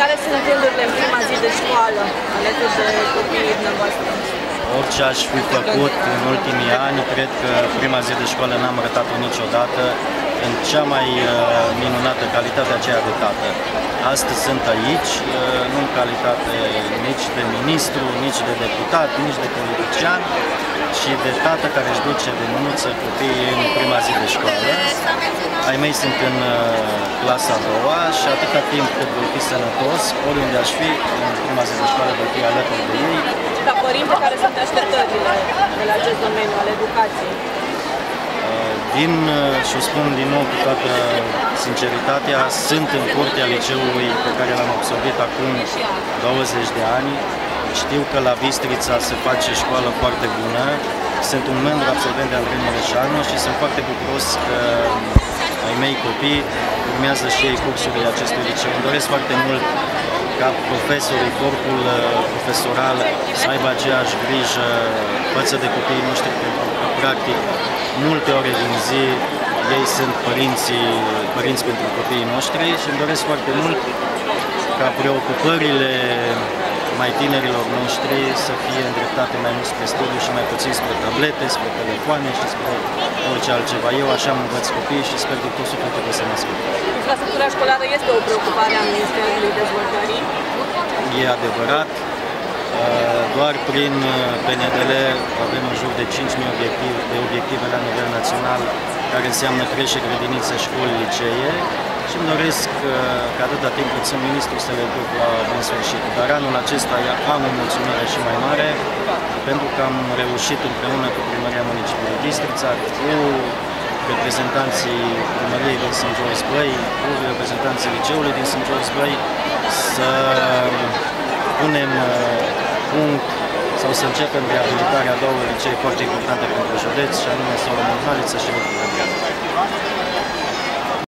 Care sunt gândurile în prima zi de școală alături de copiii dumneavoastră? Orice aș fi făcut în ultimii ani, cred că prima zi de școală n-am ratat-o niciodată în cea mai uh, minunată calitate aceea de tată. Astăzi sunt aici, uh, nu în calitate nici de ministru, nici de deputat, nici de politician, și de tată care își duce de mânuță copiii în prima zi de școală. Ai mei sunt în uh, clasa a doua și atâta timp cât voi fi sănătos, oriunde aș fi, în prima zi de școală voi fi alături de ei. Ca părinte, care sunt așteptările de la acest domeniu al educației? Din, uh, și o spun din nou cu toată sinceritatea, sunt în curtea liceului pe care l-am absolvit acum 20 de ani. Știu că la Bistrița se face școală foarte bună. Sunt un membru absolvent de Andrei Mureșanu și sunt foarte bucuros că ai mei copii urmează și ei cursurile acestui liceu. Îmi doresc foarte mult ca profesorii, corpul uh, profesoral să aibă aceeași grijă față de copiii noștri, pentru că, practic, multe ore din zi ei sunt părinții, părinți pentru copiii noștri și îmi doresc foarte mult ca preocupările mai tinerilor noștri să fie îndreptate mai mult spre studiu și mai puțin spre tablete, spre telefoane și spre orice altceva. Eu așa îmi învăț copiii și sper de tot sufletul că se mă ascultă. Infrastructura școlară este o preocupare a Ministerului Dezvoltării? E adevărat. Uh, doar prin uh, PNDL avem în jur de 5.000 obiective, de obiective la nivel național, care înseamnă creșe, grădinițe, școli, licee și îmi doresc uh, ca atâta timp cât sunt ministru să le duc la bun sfârșit. Dar anul acesta am o mulțumire și mai mare pentru că am reușit împreună cu Primăria Municipiului Distrița, cu reprezentanții primăriei din St. George Play, cu reprezentanții liceului din St. George Play, să punem uh, punct sau să începem reabilitarea două licee foarte importante pentru județ, și anume Solomon Haliță și Lucru